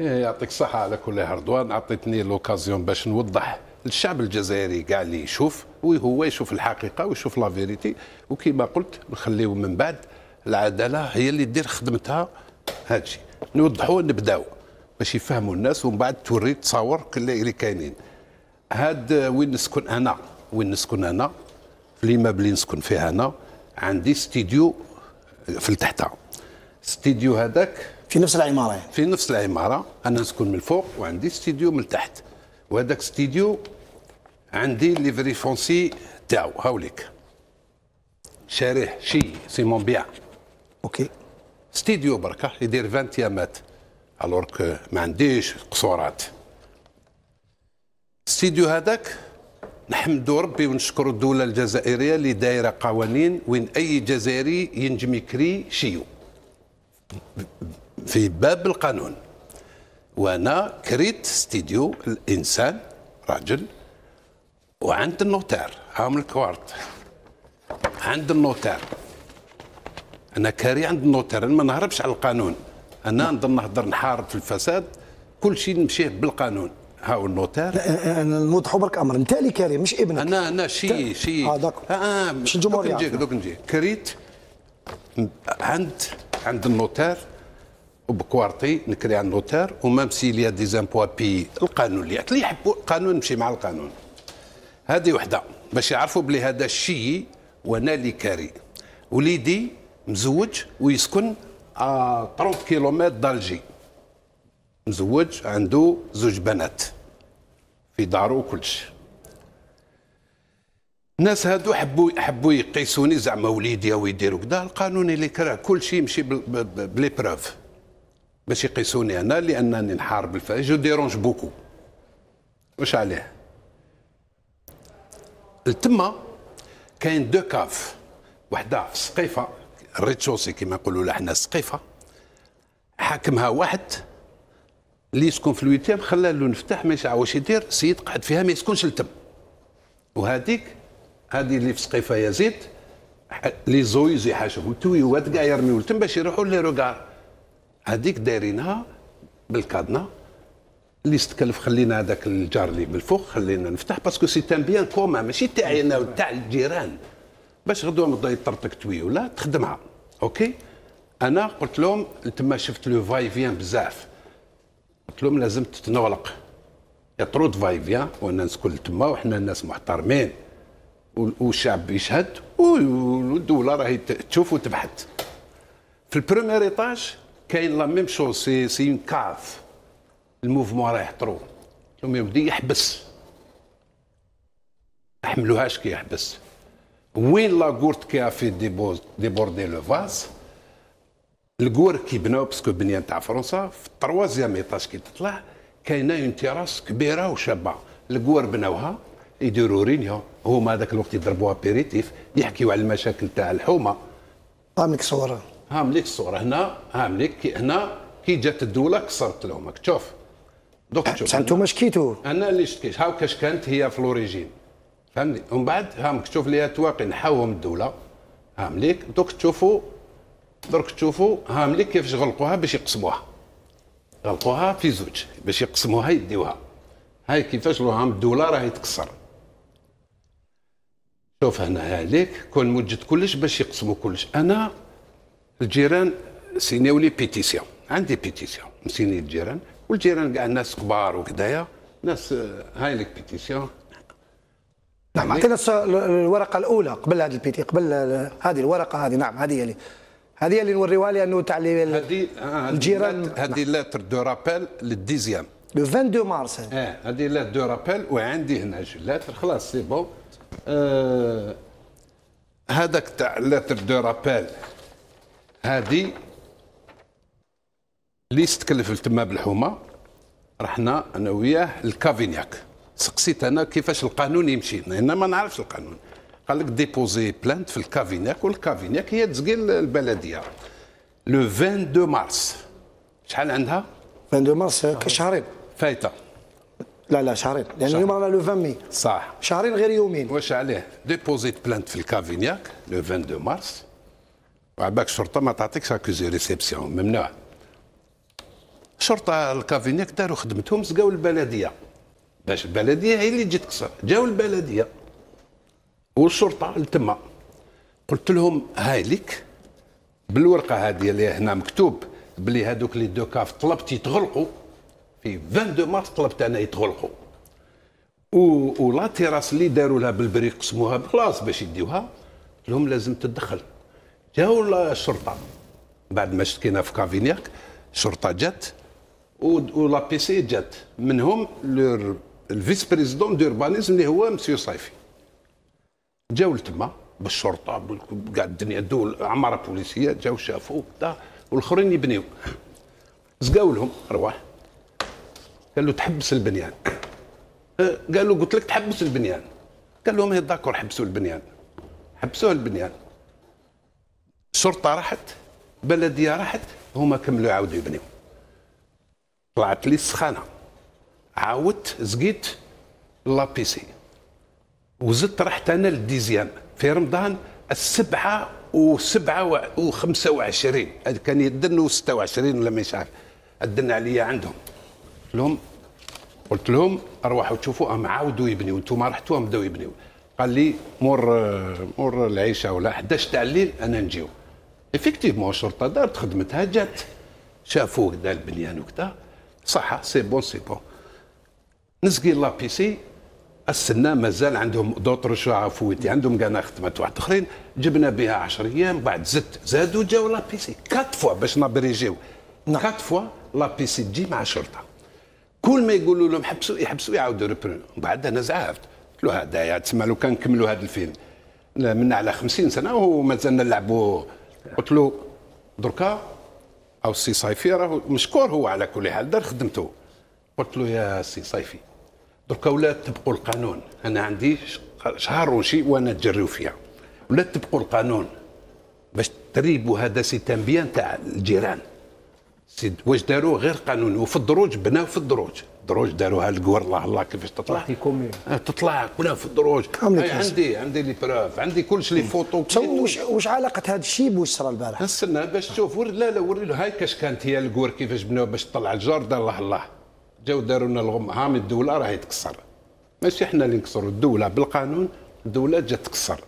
إيه، يعطيك الصحة على كل رضوان أعطيتني l'occasion باش نوضح للشعب الجزائري كاع اللي يشوف وهو يشوف الحقيقة ويشوف la vérité. وكما قلت نخليو من بعد العدالة هي اللي دير خدمتها. هادشي نوضحوا نبداو باش يفهموا الناس ومن بعد توري تصاور اللي كاينين. هاد وين نسكن؟ أنا. وين نسكن أنا؟ في l'immeuble اللي نسكن فيه أنا. عندي ستيديو في التحتة ستيديو هذاك في نفس العمارة يعني. في نفس العمارة أنا نسكن من الفوق وعندي ستوديو من التحت وهذاك ستوديو عندي livret foncier تاعو. هاوليك. شاريه شي c'est mon bien. OK. studio بركة يدير 20 يامات que ما عنديش قصورات. ستوديو هذاك نحمدوا ربي ونشكروا الدولة الجزائرية اللي دايرة قوانين وين أي جزائري ينجم يكري شيو. في باب القانون. وأنا كريت ستيديو الإنسان راجل وعند ال notaire هاهم الكوارت. عند ال notaire أنا كاري عند ال notaire أنا ما نهربش على القانون. أنا نضل نهضر نحارب في الفساد كل شيء نمشيه بالقانون. هاو ال notaire أنا نوضحوا برك أمر. انت اللي كاري مش ابنك. أنا أنا شي شي آه d'accord آه مش الجمهور دوك نجيك. دوك نجيك كريت عند عند النوتار وبكوارتي نكري عند النوتار ومام سي ليا دي زامبوا بي القانون اللي اللي يحبوا القانون نمشي مع القانون. هذه وحدة. باش يعرفوا بلي هذا الشيء وأنا اللي كاري. وليدي مزوج ويسكن ا 30 كيلومتر دالجي. مزوج عنده زوج بنات في دارو وكلش. الناس هادو حبوا حبوا يقيسوني زعما وليدي أو يديروا كذا القانون اللي كره كل شيء يمشي ب les preuves باش يقيسوني أنا لأنني نحارب الفساد je dérange beaucoup. واش عليه؟ التما كاين deux caves. وحده في سقيفه ال rez-de-chaussée كما نقولوا له حنا سقيفة. حاكمها واحد اللي يسكن في ال huitième خلى له نفتح ما واش يدير سيد قعد فيها ما يسكنش التم وهذيك هذه اللي في سقيفة يزيد لي زويز يحاشوا تويوات كاع يرميو التم باش يروحوا لي روكار هذيك دايرينها بالكادنا. اللي استكلف خلينا هذاك الجار اللي بالفوق خلينا نفتح باسكو سي تان بيان كوما ماشي تاعي أنا تاع الجيران. باش غدوة نبدا يطرطق توي ولا تخدمها أوكي؟ أنا قلت لهم تما شفت لو فاي فيان بزاف. قلت لهم لازم تتنغلق. يا طرود فاي فيان وأنا نسكن تما وحنا الناس محترمين. وال- والشعب يشهد والدولة راهي تشوف وتبحث. في البروميير إيطاج كاين لا ميم شوز سي سي اون كاف. الموفمون راه قلت لهم يا ودي يحبس. ما حملوهاش كي يحبس. وين لا كورت كي في ديبوردي لو فاز؟ الكور كي بناو باسكو بنية تاع فرنسا في التروازيام إيطاج كي تطلع كاينة اون تيراس كبيرة وشابة. الكور بناوها يديروا رينيون. هما هذاك الوقت يضربوها بيريتيف يحكيوا على المشاكل تاع الحومة. عاملك صورة. هام ليك الصورة هنا هام كي- هنا كي جات الدولة كسرت لهم تشوف دوك بصح تشوف أنتم شكيتوا أنا اللي شكيت هاو كاش كانت هي في لوريجين فهمني؟ ومن بعد هام تشوف لي تواقي نحاوهم الدولة. هام ليك دوك تشوفوا درك تشوفوا هام ليك كيفاش غلقوها باش يقسموها. غلقوها في زوج باش يقسموها يديوها. هاي كيفاش لو هام الدولة راهي تكسر. شوف هنا هذيك كان موجد كلش باش يقسموا كلش. أنا الجيران سينيو les pétitions. عندي pétition. مسيني الجيران. والجيران كاع ناس كبار وكذايا ناس آه، هاي لك pétition. نعم أعطينا الص- ال- الورقة الأولى قبل هذا ال péti- قبل ال- هذه الورقة هذه نعم هذه اللي هذه اللي نوريوها لأنه تاع آه، الجيران. هذه lettre de rappel لل deuxième le 22 مارس آه هذه lettre de rappel وعندي هنا lettre خلاص c'est bon. آه هذاك تاع lettre de rappel هذه اللي استكلف تما بالحومه رحنا أنا وياه ال Cavaignac سقسيت أنا كيفاش القانون يمشي. أنا ما نعرفش القانون. قال لك déposer plainte في ال Cavaignac وال Cavaignac هي تسقي البلدية. le 22 مارس. شحال عندها؟ 22 مارس كشهرين فايتة. لا لا شهرين. لأن اليوم رانا le 20 مي. صح. شهرين غير يومين. واش عليه؟ ديبوزيت بلانت في الكافينياك لو 22 مارس. وعباك الشرطه ما تعطيكش accusé réception ممنوع. الشرطه ال Cavaignac داروا خدمتهم سقاو البلدية. باش البلدية هي اللي تجي تكسر. جاو البلدية. والشرطة لتما قلت لهم هاي لك بالورقة هذه اللي هنا مكتوب بلي هذوك les deux caves طلبت يتغلقوا. في 22 مارس طلبت أنا يتغلقوا. و و la terrasse اللي داروا لها بالبريق قسموها places باش يديوها. قلت لهم لازم تدخل جاو الشرطة. بعد ما شكينا في Cavaignac الشرطة جات و l'APC جات. منهم ال vice-président d'urbanisme اللي هو مسيو صيفي. جاو لتما بالشرطة كاع الدنيا دول عمارة بوليسية جاو شافوا والآخرين يبنيو. زقاو لهم أرواح. قال له تحبس البنيان. أه، قال له قلت لك تحبس البنيان. قال لهم هي d'accord حبسوا البنيان. حبسوه البنيان. الشرطه راحت بلدية راحت هما كملوا يعاودوا يبنيو. طلعت لي السخانة. عاودت زقيت لابيسي وزدت رحت أنا للديزيام في رمضان السبعة وسبعة وخمسة وعشرين. كان يدن ستة وعشرين ولا مش عارف أدن عليا عندهم. قلت لهم قلت لهم أروحوا تشوفوا أم عاودوا يبنيوا أنتم رحتوا بداوا يبنيوا قال لي مور مور العيشة ولا 11 تاع الليل أنا نجيو. افكتيفمون الشرطه دارت خدمتها جات. شافوا كذا البنيان وكذا. صح سي بون سي بون. نسقي لا بيسي السنة مازال عندهم دوطر شو فويتي عندهم كان خدمات واحد آخرين. جبنا بها 10 أيام بعد زدت زادوا جاو لا بيسي كات فوا باش نابريجيو. نعم. كات فوا لا بيسي تجي مع الشرطه كل ما يقولوا لهم حبسوا يحبسوا يعاودوا reprendre بعد أنا زعفت. قلت له هذا تسمى لو كان نكملوا هذا الفيلم. منا على 50 سنة ومازلنا نلعبوا قلت له دركا أو السي صيفي راه مشكور هو على كل حال دار خدمته. قلت له يا سي صيفي دركا ولا تبقوا القانون أنا عندي شهر وشي وأنا تجريو فيها. ولا تبقوا القانون باش تريبوا هذا سي تنبيان تاع الجيران. سيد واش داروا غير قانون وفي الدروج بناو في الدروج. الدروج داروها القور الله الله كيفاش تطلع؟ آه، تطلع بناو في الدروج. عندي عندي لي بروف عندي كلش لي فوتو واش واش علاقة هذا الشيء بواش صرا البارح استنى باش تشوف لا لا وري له. هاي كاش كانت هي القور كيفاش بناو باش تطلع الجار؟ دار الله الله. جاو داروا لنا الغم. هامي الدولة راهي تكسر. ماشي إحنا اللي نكسروا. الدولة بالقانون الدولة جات تكسر.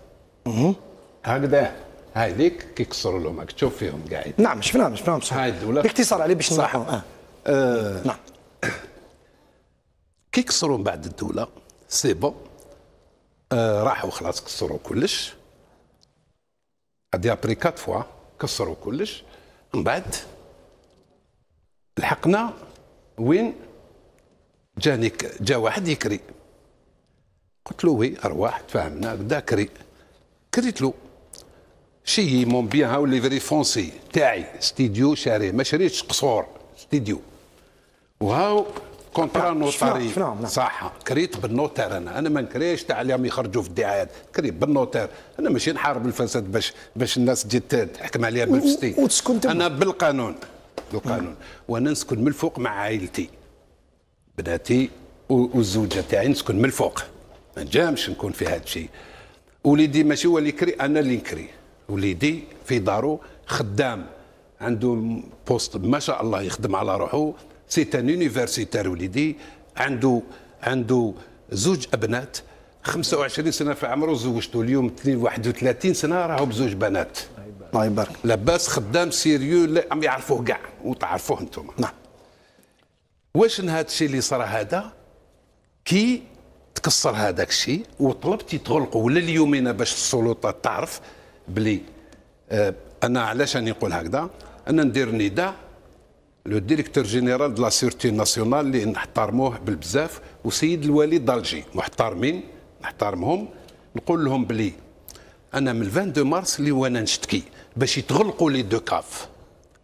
هكذا. هاي ليك كيكسروا لهم تشوف فيهم قاعد. نعم شفناهم شفناهم هاي الدولة. باختصار عليه باش نروحوا آه. آه. نعم. كيكسروا من بعد الدولة c'est bon آه راحوا خلاص كسروا كلش. هادي après quatre fois كسروا كلش. من بعد لحقنا وين؟ جاني جا واحد يكري. قلت له وي أرواح تفاهمنا بدا كري. كريت له. شي مون بيان هاو ليفري فونسي تاعي. ستيديو شاري ما شريتش قصور ستيديو. وهاو كونترا نوتاري. نعم. صح كريت بالنوتار أنا. أنا ما نكريش تاع اليوم يخرجوا في الدعايات. كريت بالنوتار أنا ماشي نحارب الفساد باش باش الناس تجي تحكم عليها وتسكن أنا بالقانون. بالقانون. وأنا نسكن من الفوق مع عائلتي. بناتي والزوجه تاعي نسكن من الفوق. ما نجامش نكون في هذا الشيء. وليدي ماشي هو اللي يكري أنا اللي نكري. وليدي في دارو خدام. عنده poste ما شاء الله يخدم على روحه. c'est un universitaire وليدي. عنده عنده زوج أبنات. 25 سنة في عمره زوجته اليوم 31 سنة راهو بزوج بنات. الله يبارك. لاباس خدام sérieux عم يعرفوه كاع وتعرفوه أنتم نعم. واش هذا الشيء اللي صرا هذا؟ كي تكسر هذاك الشيء وطلبت يتغلقوا ولا اليومين باش السلطات تعرف بلي آه أنا علاش راني نقول هكذا؟ أنا ندير نداء le directeur général de la sûreté nationale اللي نحترموه بالبزاف وسيد الوالي دالجي. محترمين نحترمهم. نقول لهم بلي أنا من 22 مارس اللي وأنا نشتكي. باش يتغلقوا les deux caves.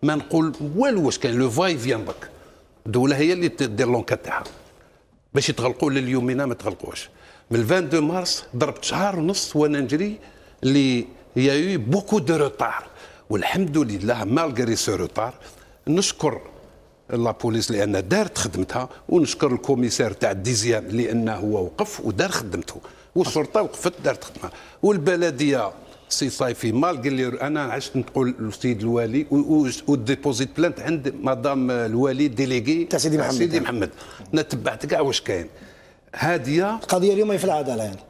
ما نقول والو واش كاين لو فاي فيان بك. الدولة هي اللي تدير لونكات تاعها. باش يتغلقوا لليومين ما تغلقوش. من 22 مارس ضربت شهر ونص وأنا نجري اللي هي يو بوكو دو روتار والحمد لله مالغري سو روتار نشكر لا بوليس لأن دارت خدمتها ونشكر الكوميسار تاع الديزيام لأنه هو وقف ودار خدمته. والشرطة وقفت دارت خدمتها والبلدية سي صايفي مال قال لي أنا عشت نقول للسيد الوالي وديبوزيت بلانت عند مدام الوالي ديليغي تاع سيدي محمد. سيدي محمد. أنا تبعت كاع واش كاين. هادية القضية اليوم في العداله يعني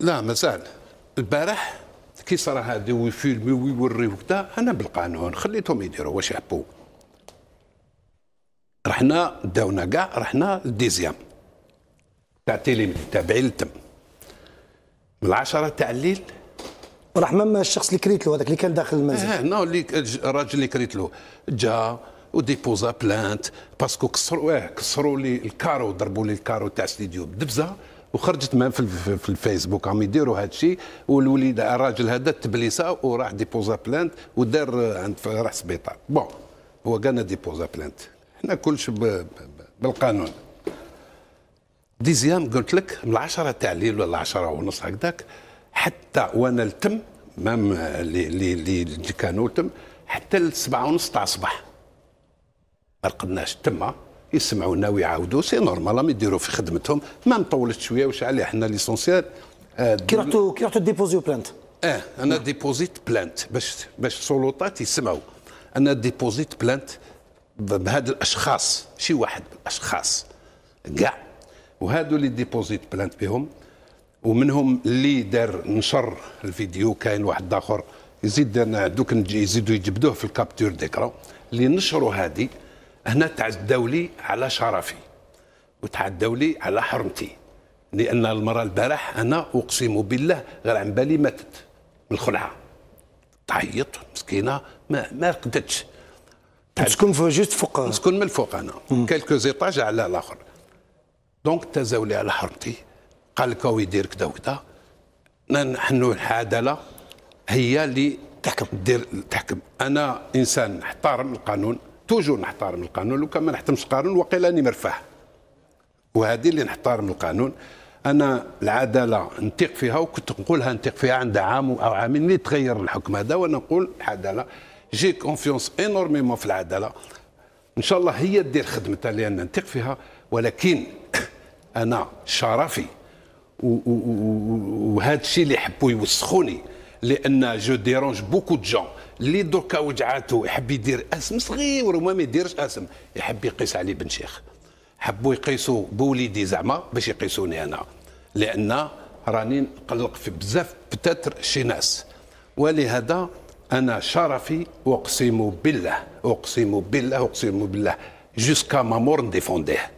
لا مازال. البارح كي صرا هادي ويفيلمي ويوريو كذا أنا بالقانون خليتهم يديروا واش يحبوا؟ رحنا داونا كاع رحنا للديزيام تاع تيلي تابعين للتم من العشرة تاع الليل. راح même الشخص اللي كريت له هذاك اللي كان داخل المنزل آه non اللي الراجل اللي كريت له. جا وديبوزا plainte parce que كسروا آه كسروا لي ال carreau ضربوا لي ال carreau تاع ستيديو بدبزة. وخرجت في, في الفيسبوك راهم يديروا هذا الشيء والوليد الراجل هذا تبليسا وراح ديبوزا plainte ودار عند راح سبيطار. bon هو قالنا ديبوزا plainte. إحنا كلش بالقانون. deuxième قلت لك من العشرة تاع الليل ولا العشرة ونص هكذاك حتى وأنا التم même اللي كانوا تم حتى السبعة ونص تاع الصباح. ما رقدناش. تما يسمعونا ويعاودوا. c'est normal راهم يديروا في خدمتهم. ما مطولت شوية واش عليه إحنا l'essentiel. آه كي رحتوا كي رحتوا ديبوزيتو plainte. آه أنا ديبوزيت plainte باش باش السلطات يسمعوا. أنا ديبوزيت plainte بهاد الأشخاص شي واحد من الاشخاص كاع. وهادو اللي ديبوزيت plainte بهم ومنهم اللي دار نشر الفيديو كاين واحد آخر يزيد دوك يزيدوا يجبدوه في ال capture d'écran اللي نشروا هذه هنا تعداو لي على شرفي وتعداو لي على حرمتي لأن المرأة البارح أنا أقسم بالله غير عن بالي ماتت من الخلعة. تعيط مسكينة ما ما رقدتش تسكن في juste فوق. نسكن من الفوق أنا. quelques étages على الآخر. donc تعداو لي على حرمتي. قال لك هو يدير كذا وكذا نحن العداله هي اللي تحكم. دير تحكم. أنا إنسان نحترم القانون. toujours نحترم القانون لو كان ما نحترمش القانون وقيل أني مرفاه. وهذه اللي نحترم القانون أنا العدالة نثق فيها وكنت نقولها نثق فيها عند عام أو عامين اللي تغير الحكم هذا وأنا نقول العدالة j'ai confiance énormément في العدالة. إن شاء الله هي دير خدمتها لأن نثق فيها ولكن أنا شرفي وهذا الشيء اللي يحبوا يوسخوني لأن je dérange beaucoup de gens. اللي دركا وجعاتو يحب يدير اسم صغير وما ما يديرش اسم. يحب يقيس علي بن شيخ. حبوا يقيسوا بوليدي زعما باش يقيسوني أنا. لأن راني نقلق في بزاف peut-être شي ناس. ولهذا أنا شرفي أقسم بالله أقسم بالله أقسم بالله. jusqu'à ma mort نديفونديه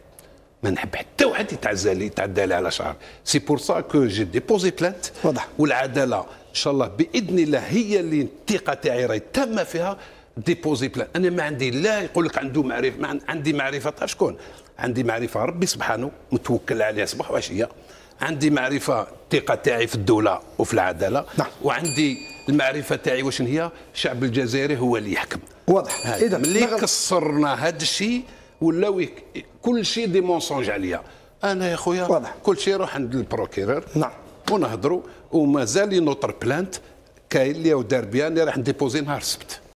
ما نحب حتى واحد يتعزى لي يتعدى لي على شرفي. c'est pour ça que j'ai déposé plainte واضح. والعدالة شاء الله بإذن الله هي اللي الثقة تاعي راهي. تامه فيها déposé plainte. أنا ما عندي لا يقول لك عنده معرفة ما عندي معرفة تعرف شكون؟ عندي معرفة ربي سبحانه متوكل عليه صباح وعشيه عندي معرفة الثقة تاعي في الدولة وفي العدالة. نعم. وعندي المعرفة تاعي واش هي؟ الشعب الجزائري هو اللي يحكم. واضح. إذا ملي كسرنا هذا الشيء ولاو كل شيء des mensonges عليا. أنا يا خويا كل شيء روح عند ال procureur. نعم. ونهضروا ومازال une autre plainte كاين اللي دار بيان راح نديبوزي نهار السبت.